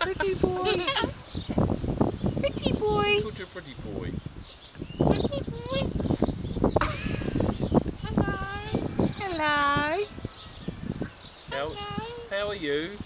Pretty boy. Pretty boy. Pretty boy. Pretty boy. Hello. How, how are you?